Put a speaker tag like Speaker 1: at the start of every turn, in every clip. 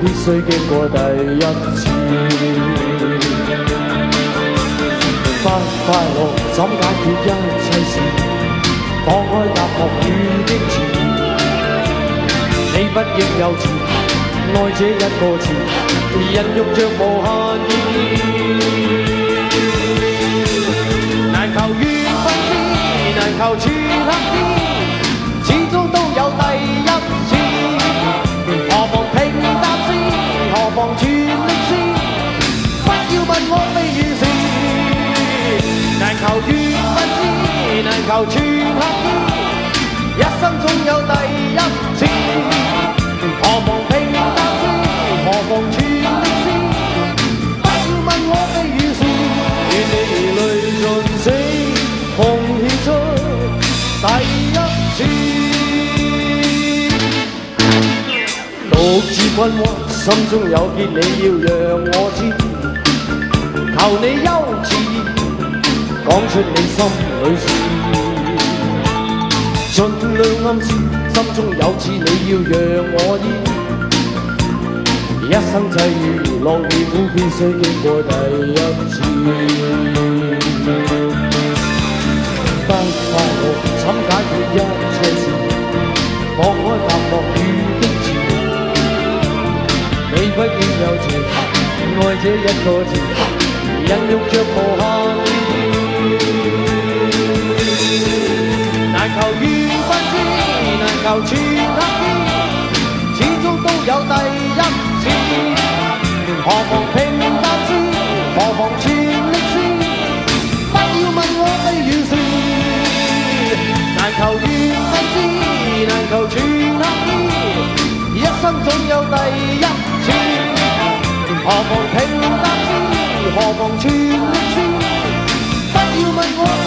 Speaker 1: 必须经过第一次。不快乐怎解决一切事？放开踏学与的词，你不应幼稚，爱这一个字，孕育着无限意义。难求缘分之，难求处合之。何妨全力先，不要問我非與是。難求緣分知，難求全刻知，一生總有第一次。何妨平淡先，何妨全力先，不要問我非與是，願你淚盡死，奉獻出第一次。獨自困惑，心中有结，你要讓我知。求你休遲疑，講出你心里事。盡量暗示，心中有刺，你要讓我醫。一生際遇，樂與苦必須經過第一次。不快樂怎解決一不見幼稚，愛這一个字，孕育着無限意義。難求緣分知，难求全刻知，始终都有第一次。何妨平淡先，何妨全力先，不要问我非與是。難求緣分知，难求全刻知，一生总有第一次。何妨平淡先，何妨全力先，不要问我非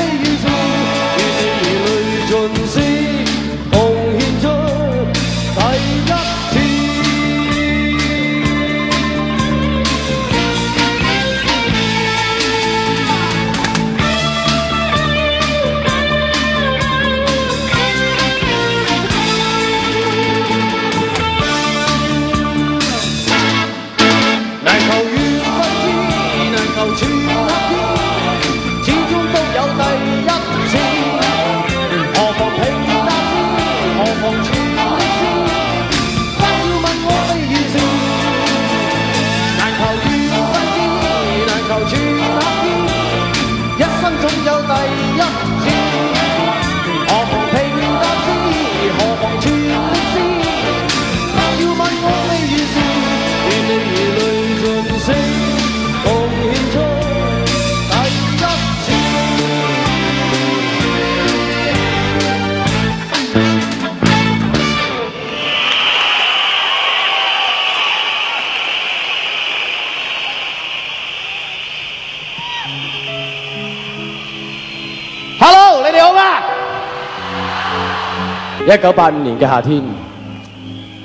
Speaker 1: 一九八五年嘅夏天，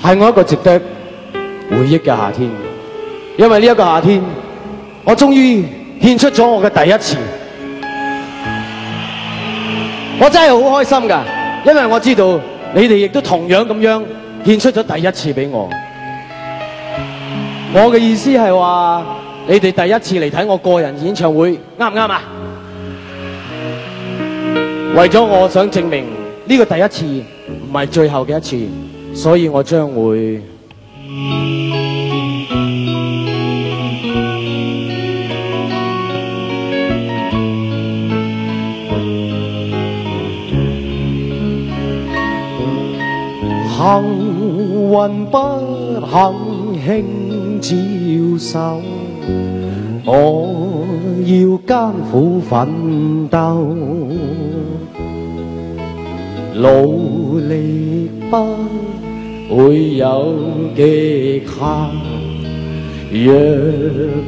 Speaker 1: 係我一個值得回憶嘅夏天，因為呢一個夏天，我終於獻出咗我嘅第一次，我真係好開心㗎，因為我知道你哋亦都同樣咁樣獻出咗第一次俾我。我嘅意思係話，你哋第一次嚟睇我個人演唱會，啱唔啱啊？為咗我想證明呢個第一次唔係最後嘅一次，所以我將會。幸運不幸輕招手，我要艱苦奮鬥，努力不會有极限。若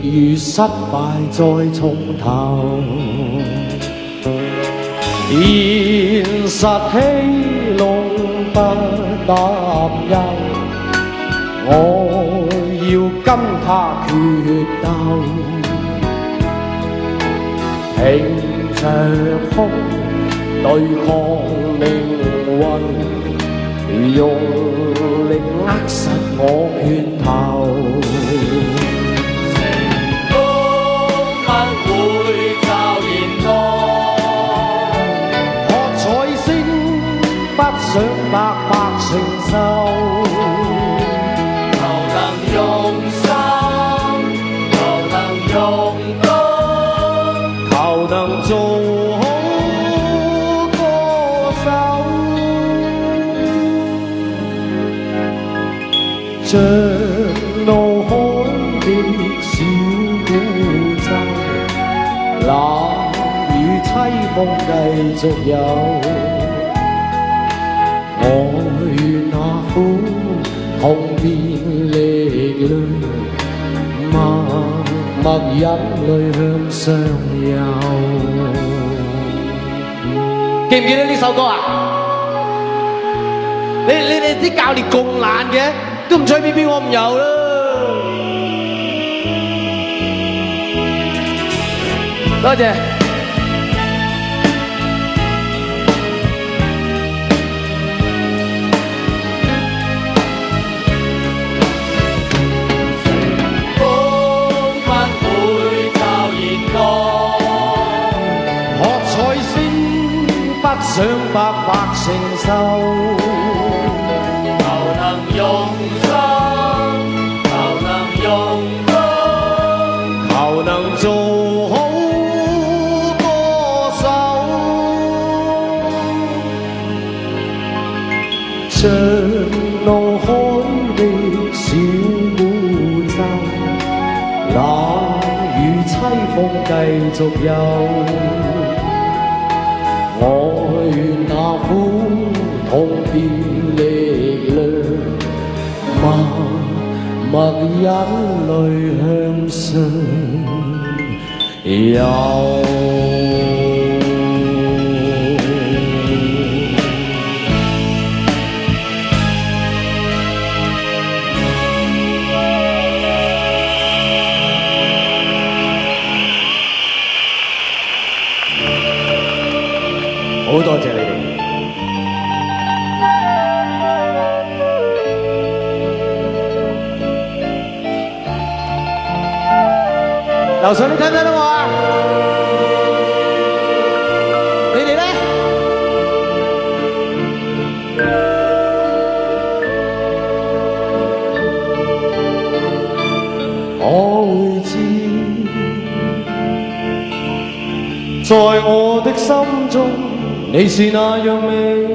Speaker 1: 遇失敗再從頭，現實戲弄不擔憂。我要跟他决斗，挺着胸对抗命运，用力扼实我拳头。凄风继续有。我愿那苦痛变力量，默默忍泪向上游。记唔记得呢首歌啊？你你哋啲教练咁懒嘅，都唔吹 B B 我唔游啦。多谢。继续有。我愿那苦痛变力量，默默忍泪向上游。刘水你听唔听到我啊？你哋咧？我会知，在我的心中。你是那样美，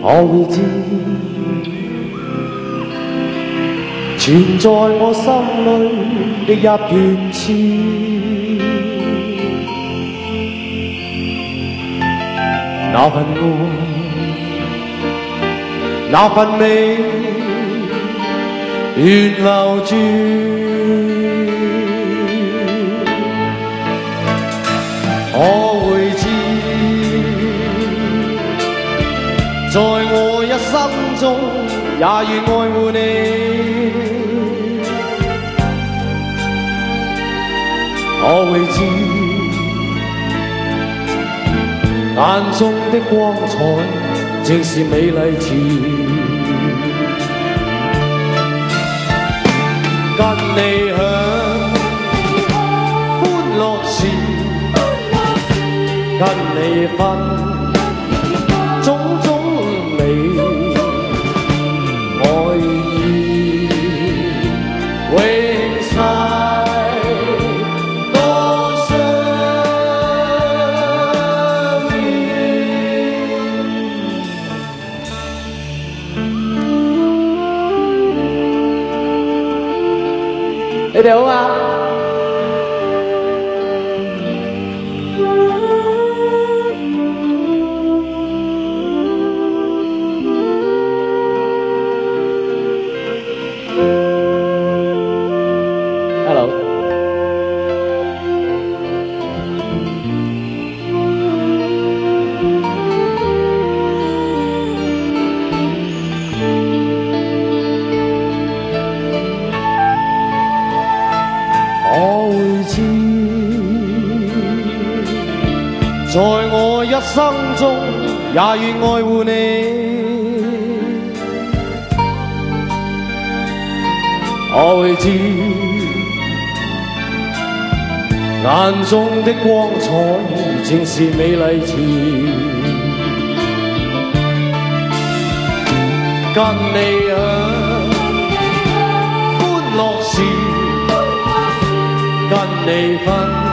Speaker 1: 我会知，存在我心里的一段痴。那份爱，那份美，愿留住。可会知，在我一生中也愿爱护你。我会知，眼中的光彩正是美丽词，跟你享欢乐时。跟你分你哋好中的光彩正是美丽词，跟你享欢乐时，跟你分。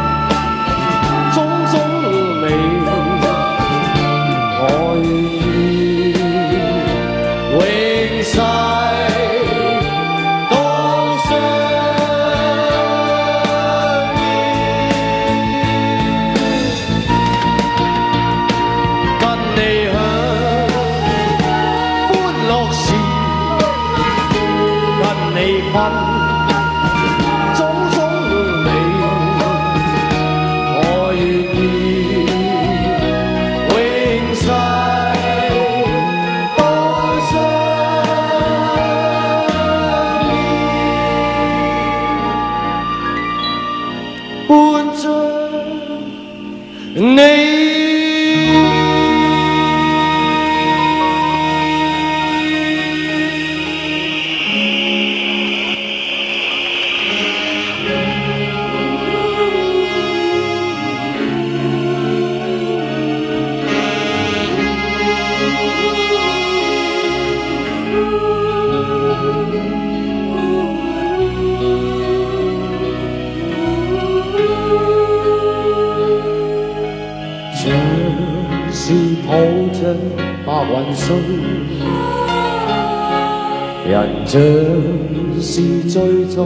Speaker 1: 是醉在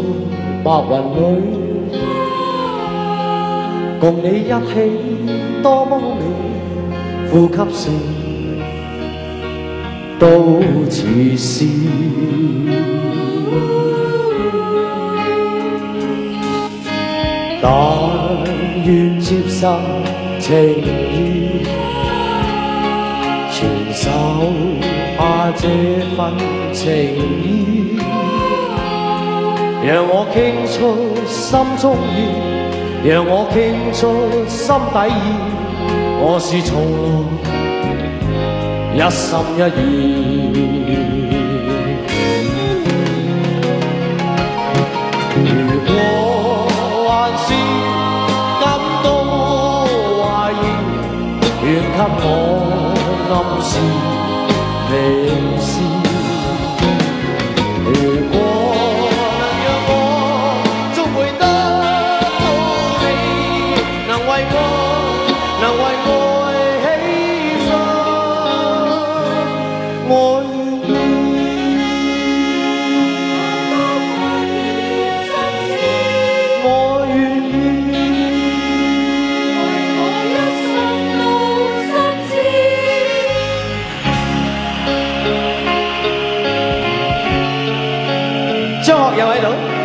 Speaker 1: 白云里，共你一起多麼美，呼吸声都似詩。但愿接受情意，傳手下這份情意，讓我傾出心中意，讓我傾出心底意，我是從來一心一意。如果還是感到懷疑，願給我暗示張學友喺度。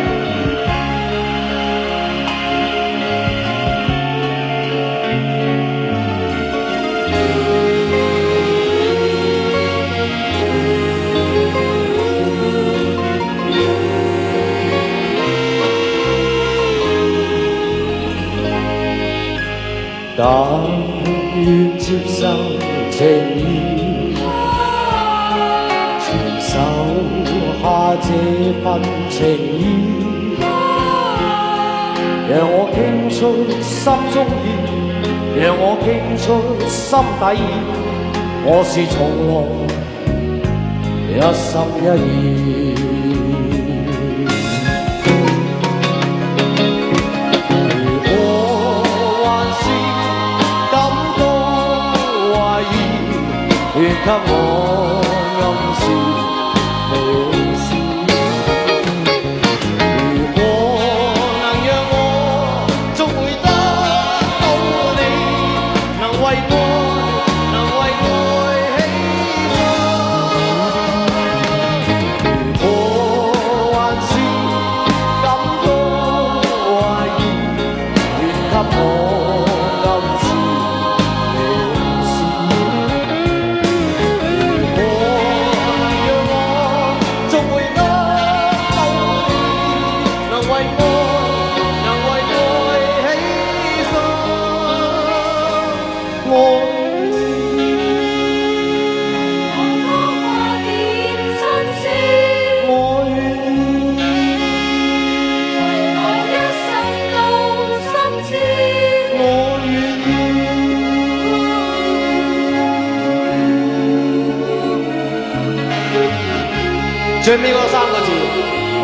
Speaker 1: 但願接受這份情意，讓我傾出心中意，讓我傾出心底意，我是從來一心一意。如果還是感到懷疑，願給我暗示。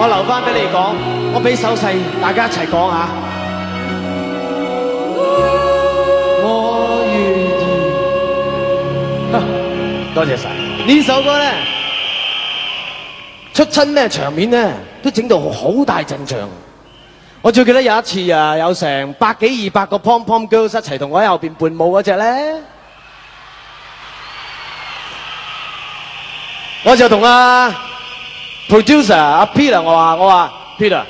Speaker 1: 我留翻俾你講，我俾手勢，大家一齊講下。我願意。多謝晒。呢首歌咧，出親咩場面咧，都整到好大陣仗。我最記得有一次啊，有成百幾二百個 pom pom girls 一齊同我喺後邊伴舞嗰只咧，我就同阿 producer 阿 Peter 我話我話 Peter，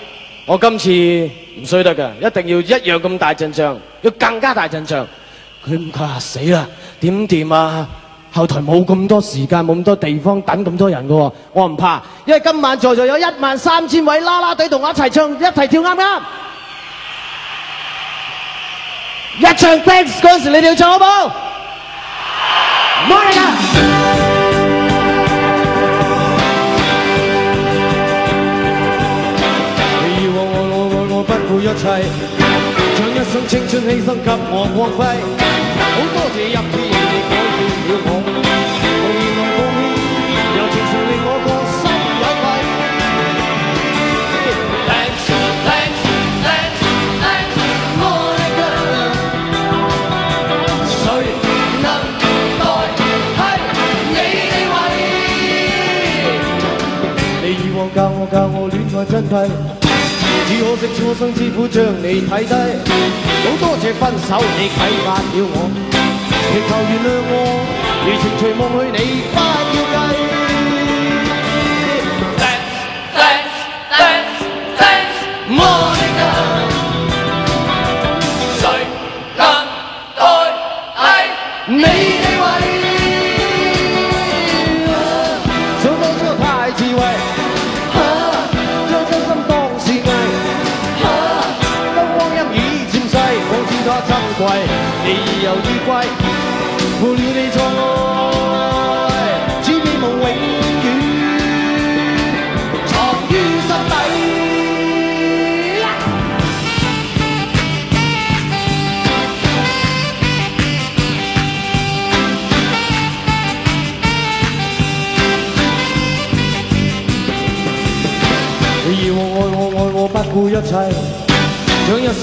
Speaker 1: 我今次唔衰得㗎，一定要一樣咁大陣仗，要更加大陣仗。佢唔佢話死啦，點掂啊？後台冇咁多時間，冇咁多地方等咁多人嘅喎，我唔怕，因為今晚在座有一萬三千位啦啦隊同我一齊唱，一齊跳啱啱？一唱 Thanks 嗰時，你哋要唱好冇？Monica。切，將一生青春犧牲給我光輝。好多謝入天你改變了我，無言能奉獻，柔情常令我個心有愧。
Speaker 2: Thanks, thanks, thanks, thanks。誰能代替你地位？
Speaker 1: 你以往教我教我戀愛真諦，只可惜初生之虎将你睇低。好多谢分手你启发了我，祈求原谅我，如情随梦去你不要
Speaker 2: 计。
Speaker 1: 你已有依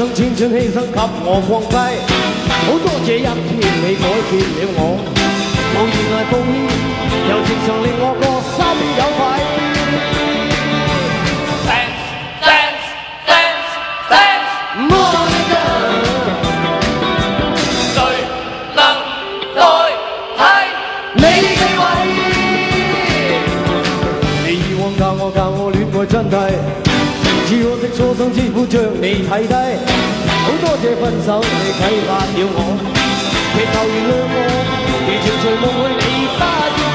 Speaker 1: 將一生青春犧牲給我光輝。好多謝一天你改變了我，無言來奉獻，柔情常令我個心有愧。
Speaker 2: Thanks, thanks, thanks, thanks,
Speaker 1: Monica，
Speaker 2: 誰能代替
Speaker 1: 你地位，你以往教我教我戀愛真諦，只可惜初生之虎將你睇低。多谢分手你启发了我，祈求原谅我，如情随梦去你不要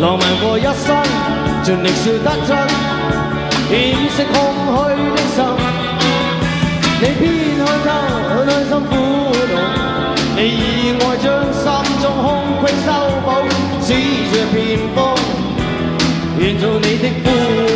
Speaker 1: 浪漫过一生，尽力笑得真，掩饰空虚的心。你偏去偷，去内心苦恼，你意外将心中空隙修补，试着片风，愿做你的俘虏。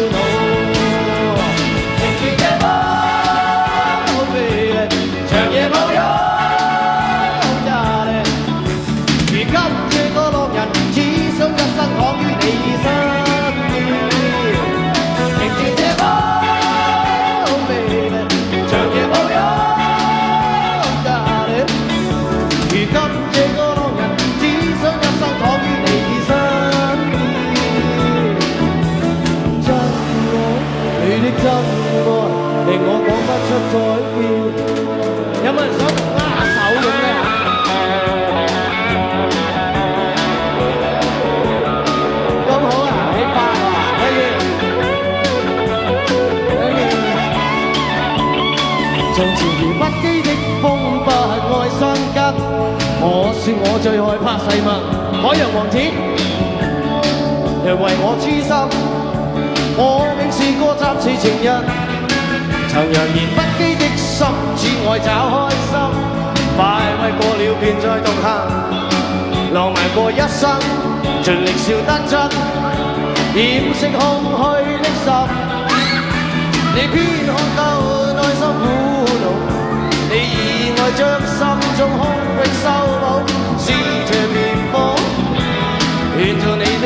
Speaker 1: 不羁的風，不愛生根。我說我最害怕細物，海洋王子，若為我痴心，我竟是個暫時情人。曾揚言不羁的心，只愛找開心，快慰過了便再独行，浪漫過一生，盡力笑得真，掩飾空虛的心。你偏看透內心苦，将心中空隙修補，試着面風，願做你的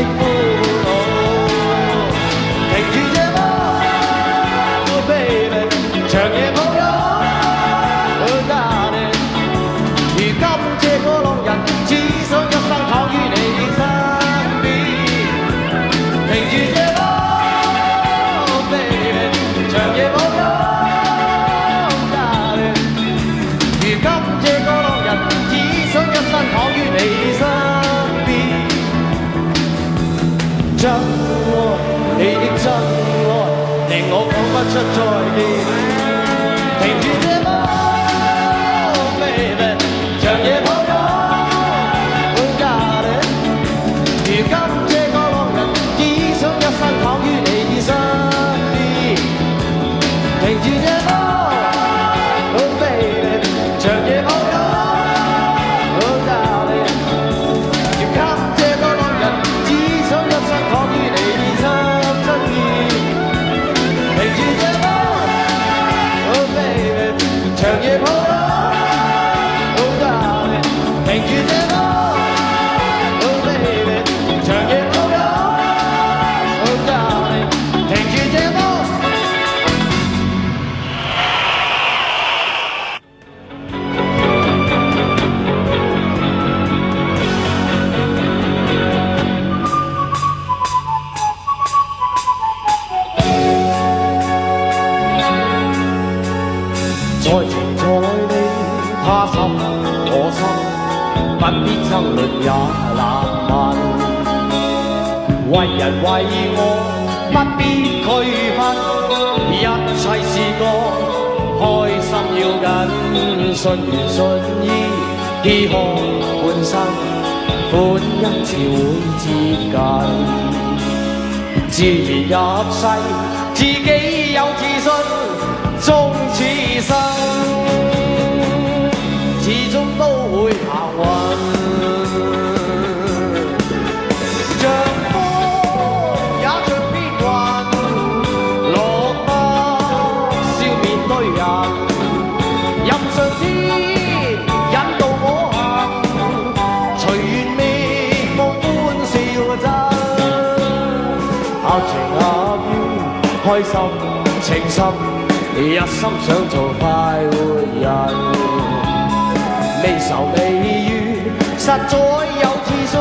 Speaker 1: 緊，信緣信意，飢渴半生，欢欣自会接近。自然入世，自己有自信，终此生，始终都会行运。开心情深，一心想做快活人。未愁未怨，实在有自信，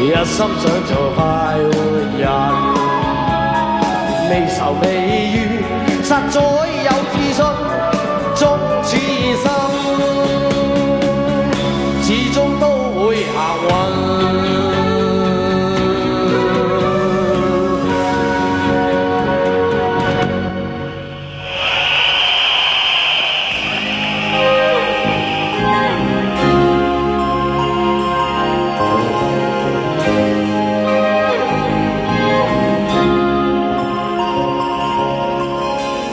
Speaker 1: 一心想做快活人。未愁未怨，实在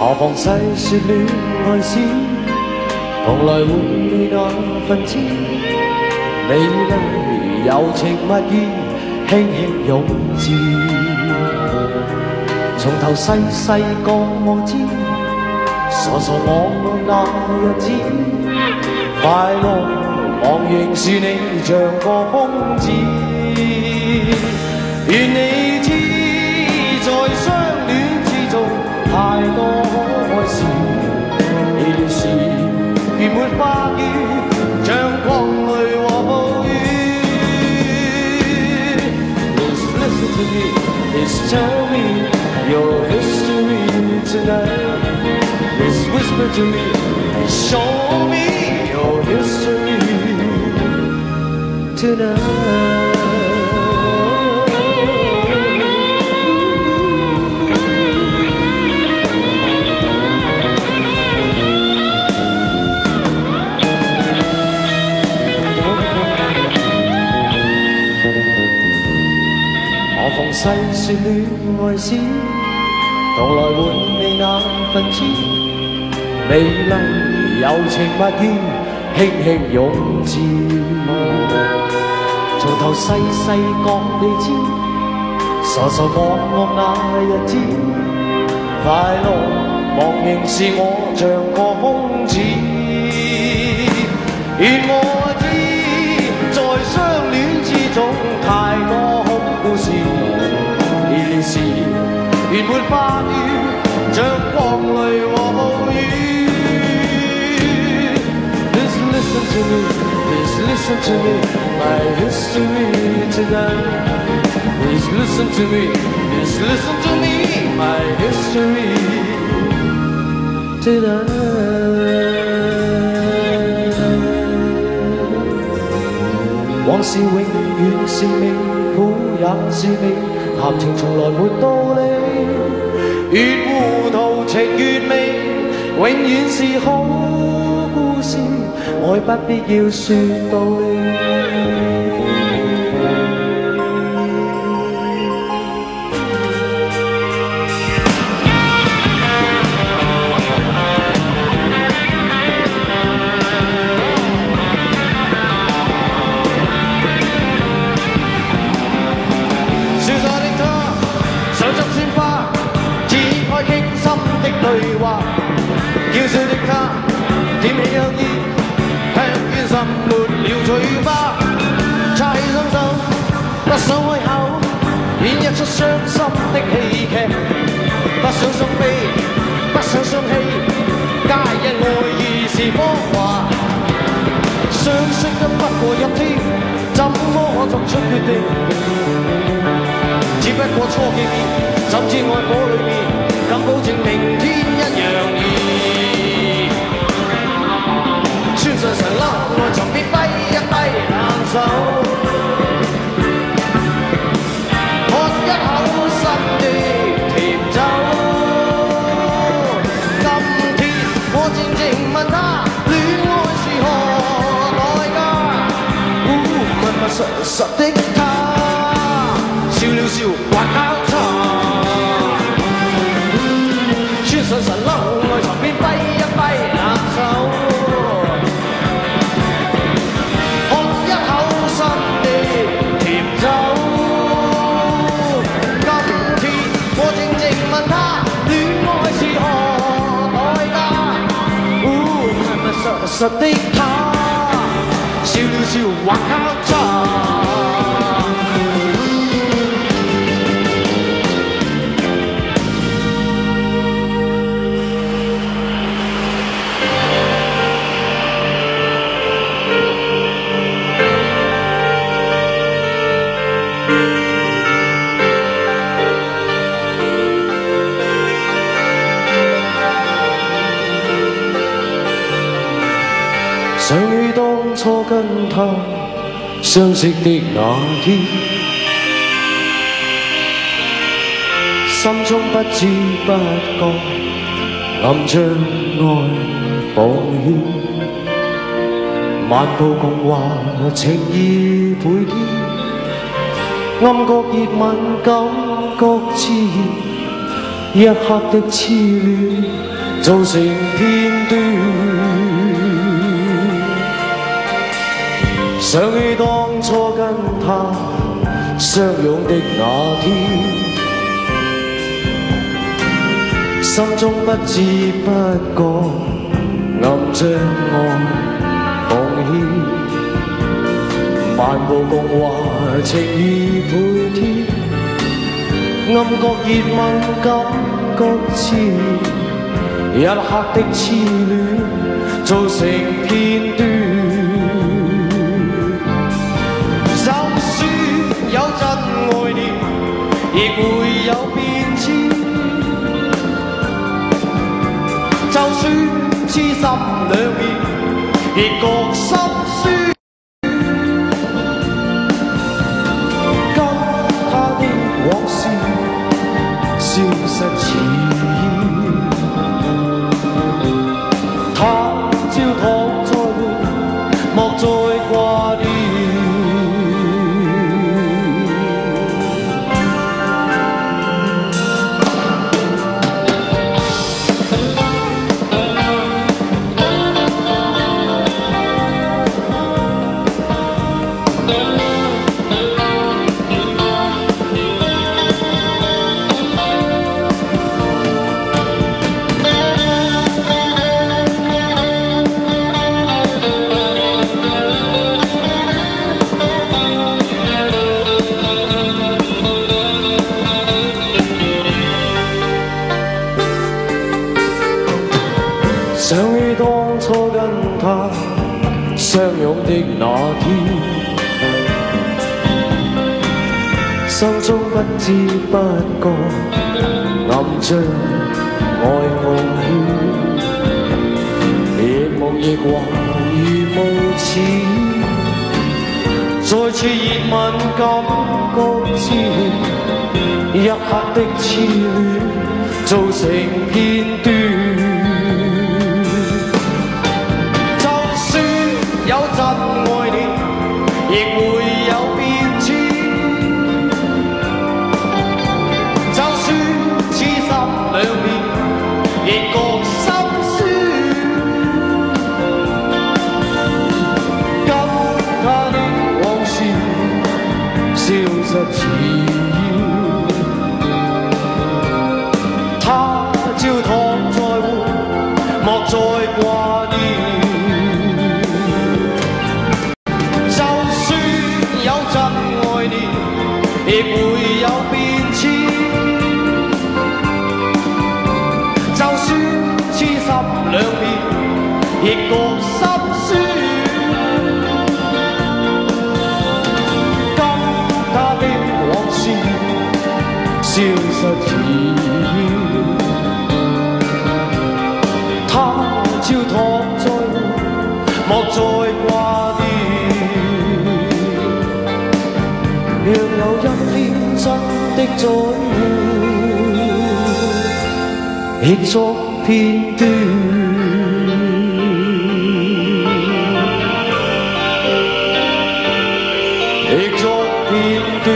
Speaker 1: 何妨细说恋爱史从来没你那份痴美丽柔情蜜意轻轻拥至。从头细细讲我知傻傻往往那日子快乐茫然是你像个疯子。愿你太多可爱事，已是如没花雨，像光泪和暴雨。Please listen to me, please tell me your history tonight. Please whisper to me, please show me your history tonight. 细说恋爱史，同來換你那份痴，美麗柔情蜜意，輕輕湧至。從頭細細講你知，傻傻望我那日子，快乐忘形是我像个疯子。愿我花雨，像光泪和暴雨。Please listen to me, please listen to me, my history tonight. Please listen to me, please listen to me, my history tonight. 往事永远是美，苦也是味，谈情从来没道理。 越糊涂情越美，永远是好故事，爱不必要说对。對話。嬌小的他，點起香煙，香煙滲沒了嘴巴。叉起双手，不想開口，演一出傷心的戲劇。不想傷悲，不想傷氣，皆因愛意是謊話。相識得不過一天，怎麼作出決定？只不過初见面，怎知愛火裏面，保證明天一樣熱。穿上神褸，愛尋便揮一揮冷手，喝一口新的甜酒。今天我靜靜問他，戀愛是何代價？哦，密密實實的他。笑了笑，還交神褸，愛尋便揮一揮冷手，喝一口新的甜酒。今天我靜靜問他，戀愛是何代價？哦，密密實實的他，笑了笑，還交叉。相識的那天，心中不知不覺暗將愛放牽，漫步共話情意倍添，暗覺熱吻感覺熾熱，一刻的痴戀造成片段。想起初跟他相拥的那天，心中不知不觉暗将爱奉獻，漫步共话情意倍添，暗觉热吻感覺熾熱，一刻的痴恋造成片段。心里面，亦觉心酸。痴恋造成片段。的再會，亦作片段。亦作片段。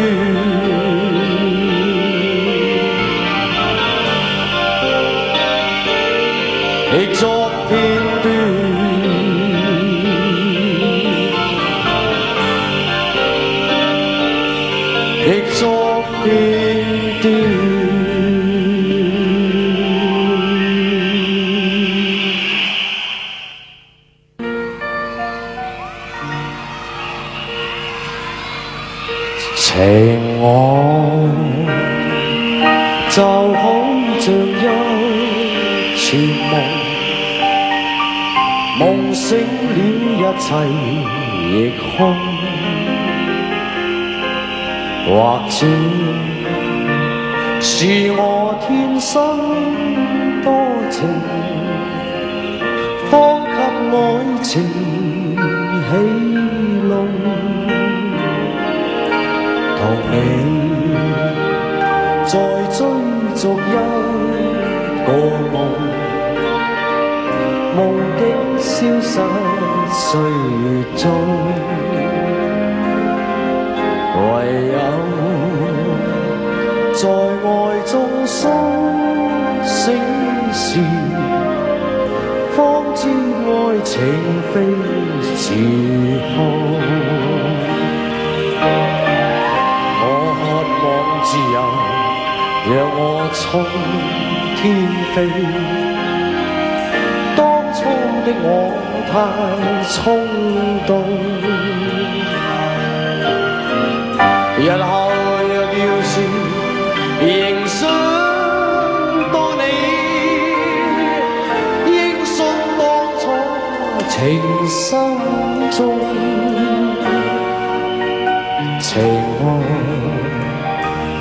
Speaker 1: 亦作片段。see 让我衝天飞，当初的我太冲动，日后若要是仍想到你。应信當初情深中，情爱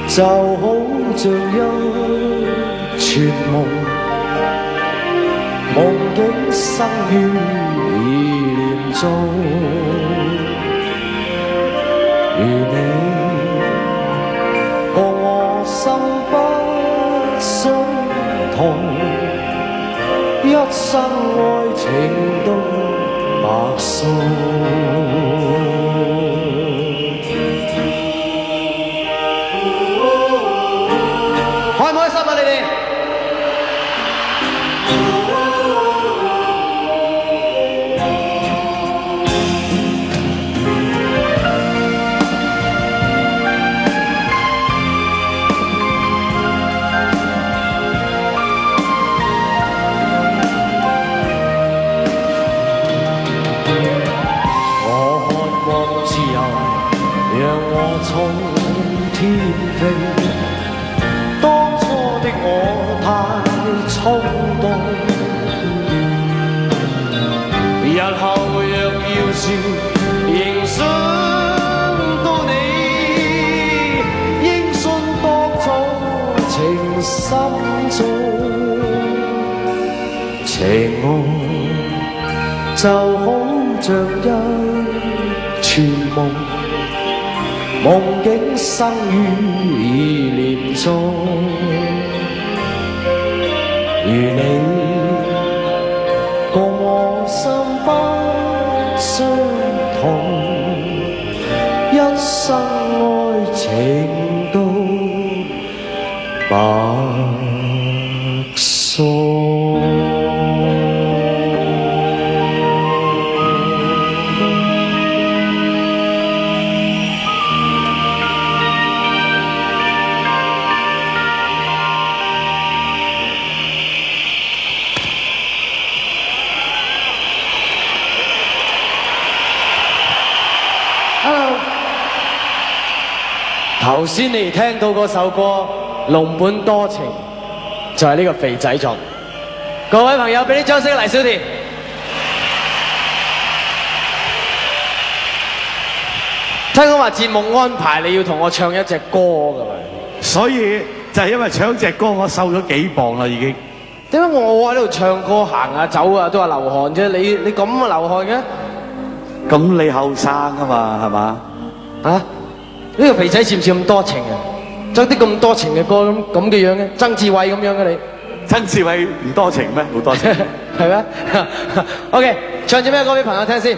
Speaker 1: 就好像一串夢，夢境生於意念中，如你共我心不相同。一生愛情都白送。就好像一串梦，梦境生于意念中，如你先你哋聽到嗰首歌《龍本多情》，就係呢個肥仔作。各位朋友，俾啲掌聲黎小田。聽講話節目安排你要同我唱一隻歌㗎嘛？
Speaker 3: 所以就係因為唱隻歌，我瘦咗幾磅啦已經。
Speaker 1: 點解我喺度唱歌行下走啊都話流汗啫？你你咁啊流汗嘅？
Speaker 3: 咁你後生啊嘛，係嘛？
Speaker 1: 啊！呢、個肥仔似唔似咁多情啊？唱啲咁多情嘅歌咁咁嘅樣嘅，曾志偉咁樣嘅你，
Speaker 3: 曾志偉唔多情咩？好多情。誒、
Speaker 1: 係咩？OK，唱隻咩歌俾朋友聽先？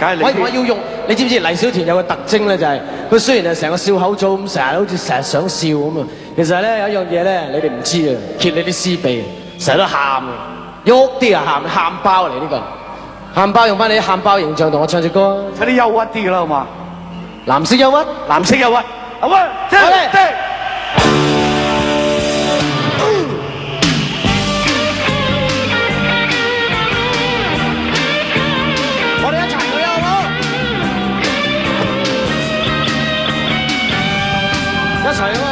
Speaker 3: 梗係你
Speaker 1: 我我要用，你知唔知黎小田有個特徵咧，就係、佢雖然係成個笑口組咁，成日好似成日想笑咁啊，其實咧有一樣嘢咧，你哋唔知啊，揭你啲私秘，成日都喊嘅，喐啲啊喊，喊包嚟呢、個，喊包用翻你啲喊包形象同我唱隻歌啊，
Speaker 3: 差啲憂鬱啲㗎啦，好嘛？
Speaker 1: 藍色憂鬱。
Speaker 3: 藍色憂鬱，好啊，即
Speaker 1: 好咧
Speaker 3: 係
Speaker 1: 我哋一齐去好唔好？一齊啊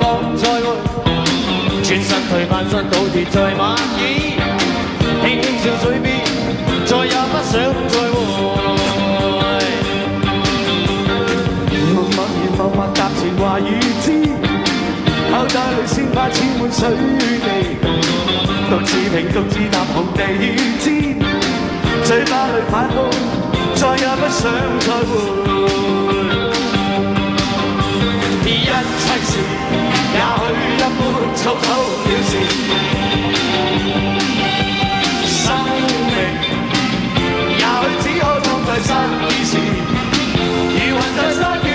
Speaker 1: 讲再会转身退翻身倒跌再
Speaker 3: 晚肩轻轻笑嘴边再也不想再
Speaker 1: 会默默然默默答前话语之
Speaker 3: 口袋里鲜花铺满水地独自平独自踏红地雨嘴巴里反覆再也不想再会
Speaker 1: 一切事，也许一般草草了事。生命，也许只可痛在失意时。如云在
Speaker 2: 山。